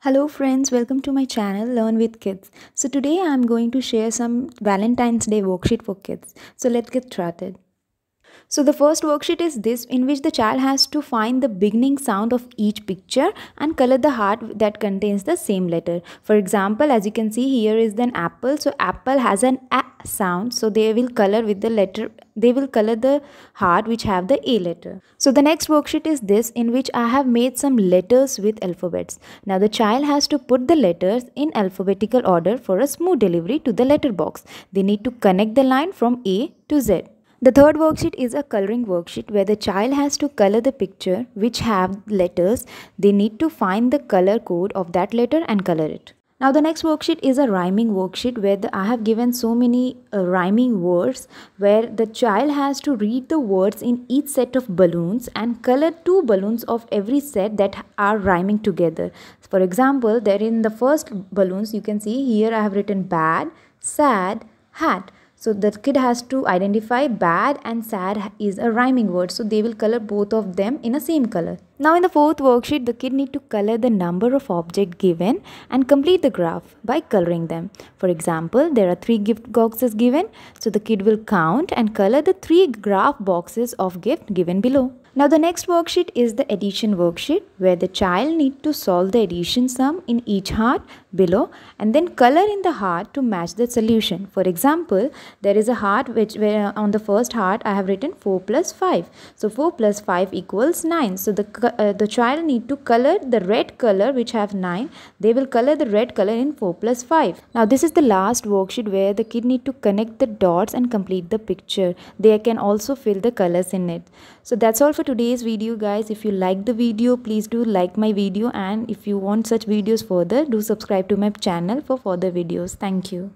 Hello friends, welcome to my channel Learn with Kids. So today I am going to share some Valentine's Day worksheet for kids. So let's get started. So the first worksheet is this in which the child has to find the beginning sound of each picture and color the heart that contains the same letter. For example, as you can see here is an apple. So apple has an a sound. So they will color with the letter they will color the heart which have the A letter. So the next worksheet is this in which I have made some letters with alphabets. Now the child has to put the letters in alphabetical order for a smooth delivery to the letter box. They need to connect the line from A to Z. The third worksheet is a coloring worksheet where the child has to color the picture which have letters. They need to find the color code of that letter and color it. Now the next worksheet is a rhyming worksheet where the, I have given so many uh, rhyming words where the child has to read the words in each set of balloons and color two balloons of every set that are rhyming together. For example, there in the first balloons you can see here I have written bad, sad, hat. So the kid has to identify bad and sad is a rhyming word. So they will color both of them in a same color. Now in the fourth worksheet, the kid need to color the number of object given and complete the graph by coloring them. For example, there are three gift boxes given. So the kid will count and color the three graph boxes of gift given below. Now the next worksheet is the addition worksheet where the child need to solve the addition sum in each heart below and then color in the heart to match the solution. For example, there is a heart which where on the first heart I have written 4 plus 5. So 4 plus 5 equals 9. So the, uh, the child need to color the red color which have 9. They will color the red color in 4 plus 5. Now this is the last worksheet where the kid need to connect the dots and complete the picture. They can also fill the colors in it. So that's all for today's video guys. If you like the video, please do like my video and if you want such videos further, do subscribe to my channel for further videos. Thank you.